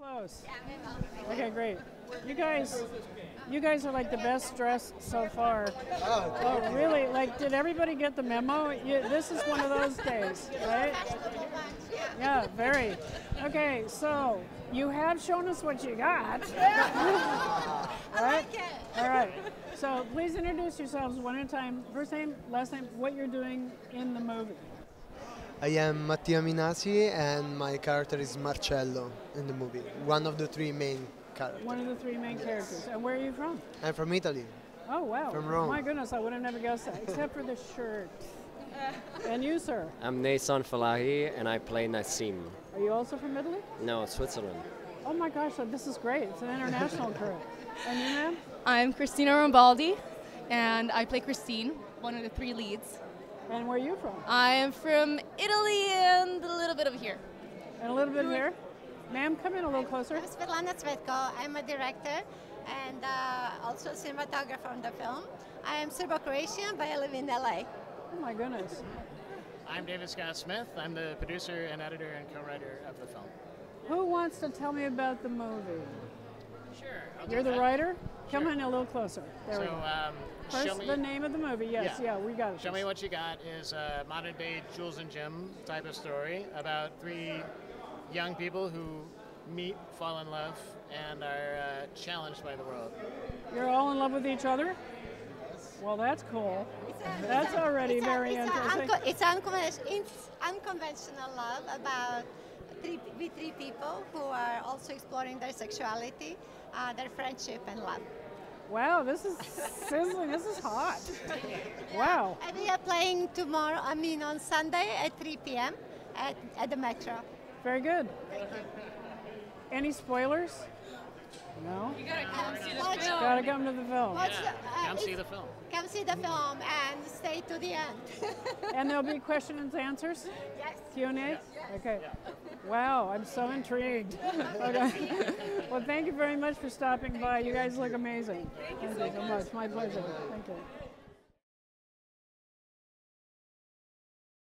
close. Okay, great. You guys, you guys are like the best dressed so far. Oh. oh, really? Like, did everybody get the memo? You, this is one of those days, right? Yeah, very. Okay, so you have shown us what you got. right? All right. So please introduce yourselves one at a time. First name, last name, what you're doing in the movie. I am Mattia Minasi and my character is Marcello in the movie, one of the three main characters. One of the three main characters. And where are you from? I'm from Italy. Oh, wow. From Rome. My goodness, I would have never guessed that, except for the shirt. and you, sir? I'm Nason Falahi and I play Nassim. Are you also from Italy? No, Switzerland. Oh my gosh, so this is great. It's an international crew. And you, ma'am? I'm Cristina Rambaldi, and I play Christine, one of the three leads. And where are you from? I am from Italy and a little bit of here. And a little bit here. Ma'am, come in a little closer. I'm Svetlana Cvetko. I'm a director and uh, also cinematographer on the film. I am Serbo-Croatian, but I live in LA. Oh my goodness. I'm David Scott Smith. I'm the producer and editor and co-writer of the film. Who wants to tell me about the movie? Sure. I'll do You're the that. writer? Come Sure. in a little closer. There we So, go. um, show First, me, the name of the movie. Yes, yeah, Yeah. we got it. show me what you got is a modern day Jules and Jim type of story about three young people who meet, fall in love, and are uh, challenged by the world. You're all in love with each other? Well, that's cool. A- That's a- already it's a- very it's a interesting. unco- it's, unconven- it's unconventional love about three, with three people who are also exploring their sexuality, uh, their friendship, and love. Wow, this is sizzling. This is hot. Wow. And we are playing tomorrow, I mean on Sunday at 3 p.m. at, at the Metro. Very good. Any spoilers? No? Watch, Gotta come to the film. watch Yeah, the, uh, come see the film. Come see the film and stay to the end. And there'll be question and answers? yes. Q&A? Okay. Wow, I'm so intrigued. Okay. Well, thank you very much for stopping by. You guys look amazing. Thank you so much. My pleasure. Thank you.